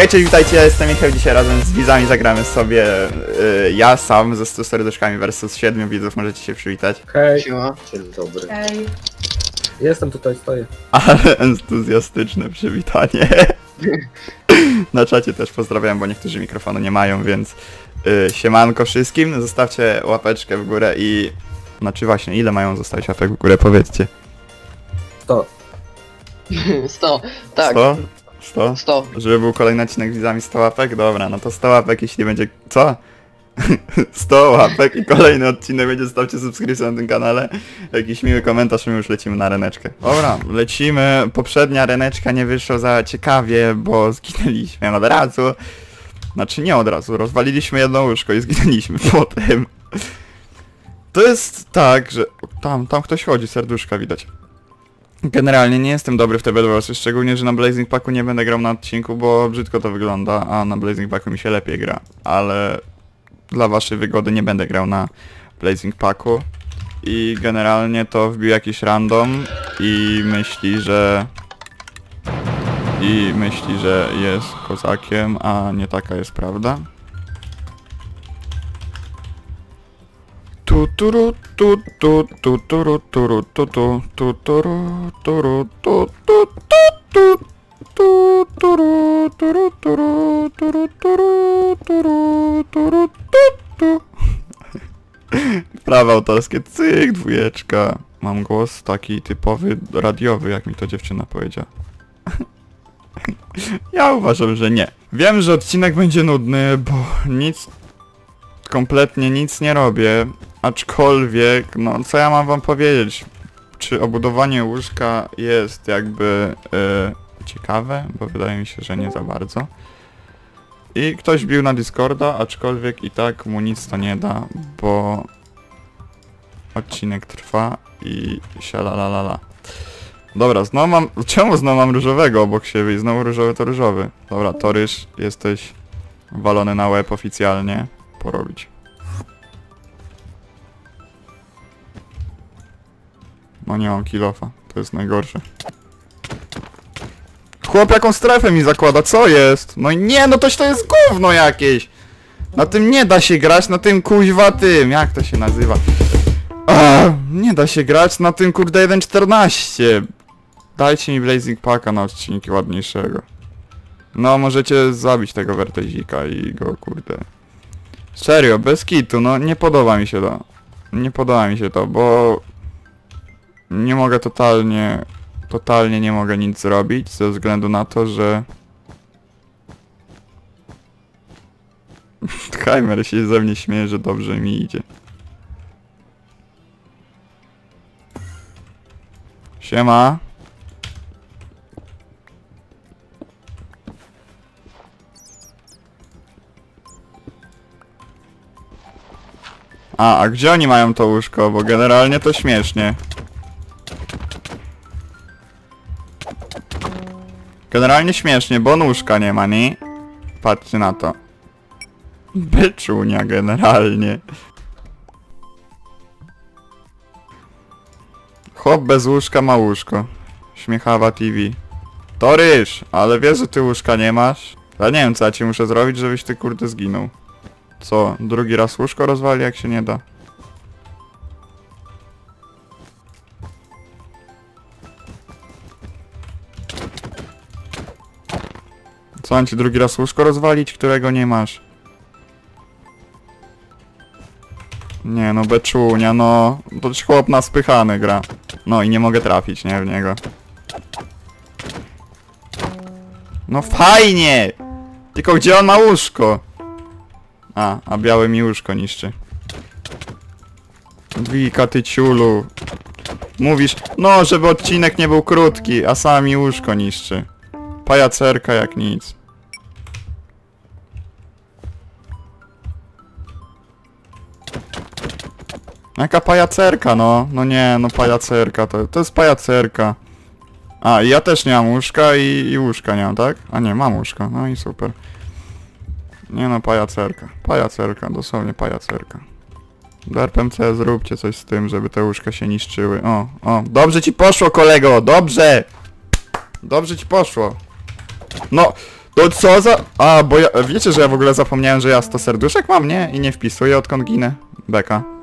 Hej, cześć, witajcie, ja jestem Michał, dzisiaj razem z widzami zagramy sobie y, ja sam ze 100 serduszkami versus 7 widzów, możecie się przywitać. Hej, Siema. Dzień dobry. Ej, jestem tutaj, stoję. Ale entuzjastyczne przywitanie. Na czacie też pozdrawiam, bo niektórzy mikrofonu nie mają, więc y, siemanko wszystkim, zostawcie łapeczkę w górę i... Znaczy właśnie, ile mają zostawić łapek w górę, powiedzcie. 100. 100. Tak, 100? 100? 100. Żeby był kolejny odcinek z widzami 100 łapek? Dobra, no to 100 łapek, jeśli będzie... Co? 100 łapek i kolejny odcinek będzie, stawcie subskrypcję na tym kanale. Jakiś miły komentarz, my już lecimy na reneczkę. Dobra, lecimy. Poprzednia reneczka nie wyszła za ciekawie, bo zginęliśmy od razu. Znaczy nie od razu, rozwaliliśmy jedno łóżko i zginęliśmy potem. To jest tak, że... Tam, tam ktoś chodzi, serduszka widać. Generalnie nie jestem dobry w te Bedwarsy, szczególnie, że na Blazing Packu nie będę grał na odcinku, bo brzydko to wygląda, a na Blazing Packu mi się lepiej gra. Ale dla waszej wygody nie będę grał na Blazing Packu. I generalnie to wbił jakiś random i myśli, że... I myśli, że jest kozakiem, a nie taka jest prawda. Tu turu tu tu tu turu turu tu tu tu turu turu tu tu tu tu tu turu turu turu turu turu turu turu tu tu Prawa autorskie, cyk, dwójeczka. Mam głos taki typowy radiowy, jak mi to dziewczyna powiedziała. Ja uważam, że nie. Wiem, że odcinek będzie nudny, bo nic kompletnie nic nie robię, aczkolwiek, no co ja mam wam powiedzieć? Czy obudowanie łóżka jest jakby e, ciekawe? Bo wydaje mi się, że nie za bardzo. I ktoś bił na Discorda, aczkolwiek i tak mu nic to nie da, bo odcinek trwa i sialalalala. Dobra, znowu mam... Czemu znowu mam różowego obok siebie i znowu różowy to różowy? Dobra, to ryż, jesteś walony na łeb oficjalnie porobić. No nie mam kilofa, to jest najgorsze. Chłop jaką strefę mi zakłada, co jest? No nie, no toś to jest gówno jakieś! Na tym nie da się grać, na tym kuźwa tym, jak to się nazywa? Ah, nie da się grać na tym kurde 1.14. Dajcie mi Blazing Packa na odcinki ładniejszego. No możecie zabić tego Wertezika i go kurde Serio, bez kitu, no nie podoba mi się to. Nie podoba mi się to, bo nie mogę totalnie, totalnie nie mogę nic zrobić ze względu na to, że Heimer się ze mnie śmieje, że dobrze mi idzie. Siema. A, a gdzie oni mają to łóżko? Bo generalnie to śmiesznie. Generalnie śmiesznie, bo nóżka nie ma, nie? Patrzcie na to. Byczunia generalnie. Chłop bez łóżka ma łóżko. Śmiechawa TV. To ale wiesz, że ty łóżka nie masz? Ja nie wiem co ja ci muszę zrobić, żebyś ty kurde zginął. Co, drugi raz łóżko rozwali, jak się nie da? Co, mam ci drugi raz łóżko rozwalić, którego nie masz? Nie no, beczunia, no... To chłop na spychany gra. No i nie mogę trafić, nie, w niego. No fajnie! Tylko gdzie on ma łóżko? A, a białe mi łóżko niszczy. Dwika, ty ciulu. Mówisz, no, żeby odcinek nie był krótki, a sama mi łóżko niszczy. Pajacerka jak nic. Jaka pajacerka, no. No nie, no pajacerka, to, to jest pajacerka. A, i ja też nie mam łóżka i, i łóżka nie mam, tak? A nie, mam łóżka, no i super. Nie no, pajacerka. Pajacerka, dosłownie pajacerka. DRPMC zróbcie coś z tym, żeby te łóżka się niszczyły. O, o, dobrze ci poszło kolego, dobrze! Dobrze ci poszło. No, To co za... A, bo ja... Wiecie, że ja w ogóle zapomniałem, że ja 100 serduszek mam, nie? I nie wpisuję odkąd ginę. Beka.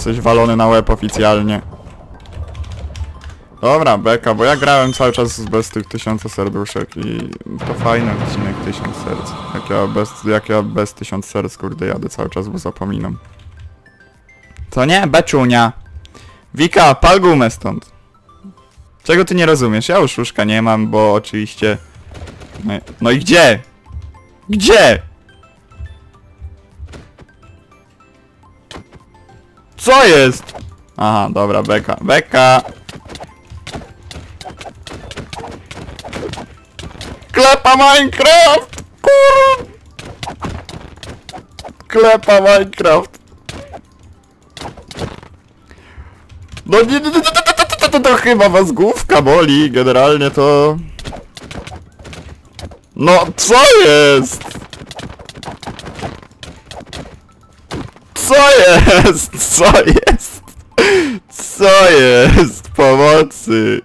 Jesteś walony na łeb oficjalnie. Dobra, beka, bo ja grałem cały czas bez tych tysiąca serduszek i to fajny odcinek tysiąc serc. Jak ja bez, jak ja bez tysiąc serc, kurde, jadę cały czas, bo zapominam. To nie, beczunia. Wika, pal gumę stąd. Czego ty nie rozumiesz? Ja już łóżka nie mam, bo oczywiście... No, i- no i gdzie? Gdzie? Co jest? Aha, dobra, beka. Beka! Klepa Minecraft! Kur... Klepa Minecraft! No nie, nie, nie, nie, to, to chyba was główka boli, generalnie to... No, co jest? Co jest? Co jest? Co jest? Pomocy!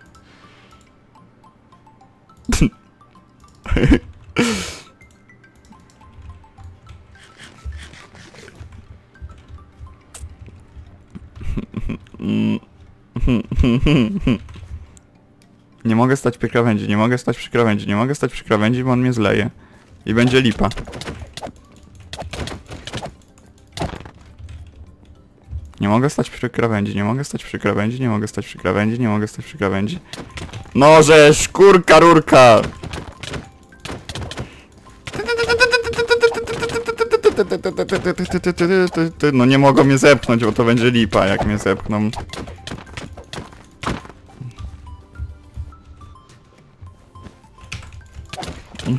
Nie mogę stać przy krawędzi, nie mogę stać przy krawędzi, nie mogę stać przy krawędzi, bo on mnie zleje. I będzie lipa. Nie mogę stać przy krawędzi, nie mogę stać przy krawędzi, nie mogę stać przy krawędzi, nie mogę stać przy krawędzi. No, że szkórka rurka! No nie mogą mnie zepchnąć, bo to będzie lipa, jak mnie zepchną.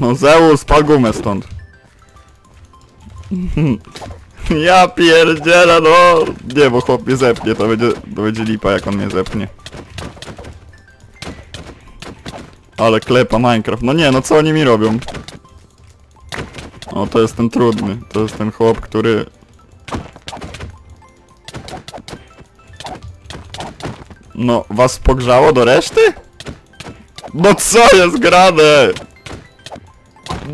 No Zeus, pal gumę stąd. Ja pierdzielę, no! Nie, bo chłop mnie zepnie, to będzie, to będzie lipa, jak on mnie zepnie. Ale klepa Minecraft. No nie, no co oni mi robią? O, to jest ten trudny. To jest ten chłop, który... No, was pogrzało do reszty? No co jest grane?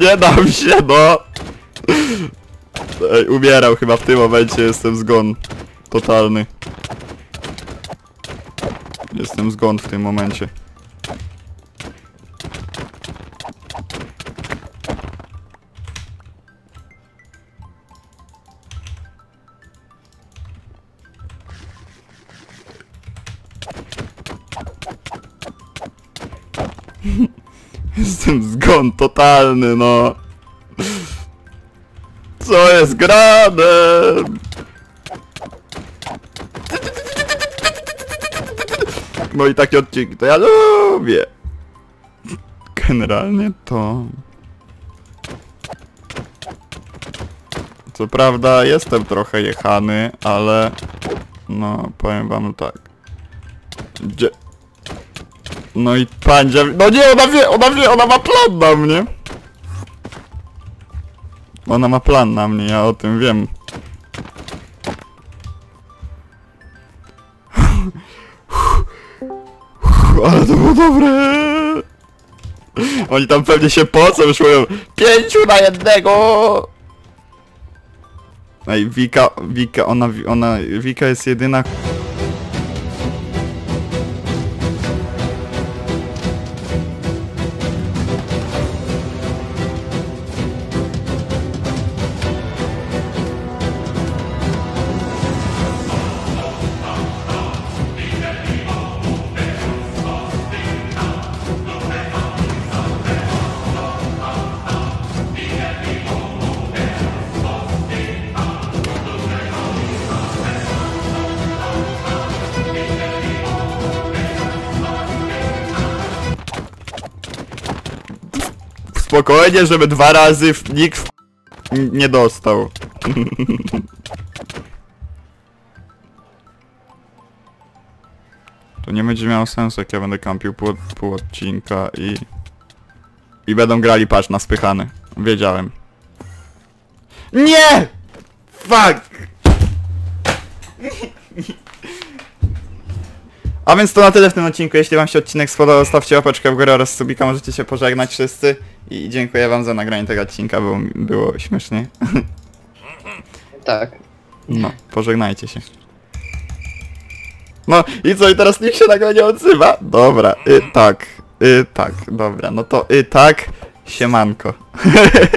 Nie dam się, no! Ej, umierał chyba w tym momencie, jestem zgon. Totalny. Jestem zgon w tym momencie. Jestem zgon totalny, no. Co jest grane? No i takie odcinki to ja lubię. Generalnie to... Co prawda jestem trochę jechany, ale... No, powiem wam tak. Gdzie... No i pandzia... No nie, ona wie, ona wie, ona ma plan na mnie. Ona ma plan na mnie, ja o tym wiem. Ale to było dobre! Oni tam pewnie się pocą, już mówią Pięciu na jednego! Ej, Wika, Wika, ona, ona, Wika jest jedyna... Spokojnie, żeby dwa razy w, nikt w, nie dostał. To nie będzie miało sensu, jak ja będę kampił pół, pół odcinka i... I będą grali, patrz, na spychany. Wiedziałem. Nie! Fuck! A więc to na tyle w tym odcinku. Jeśli wam się odcinek spodobał, stawcie łapeczkę w górę oraz subika, możecie się pożegnać wszyscy. I dziękuję wam za nagranie tego odcinka, było, było śmiesznie. Tak. No, pożegnajcie się. No i co, i teraz nikt się nagle nie odzywa? Dobra, y, tak, y, tak, dobra, no to y, tak, siemanko.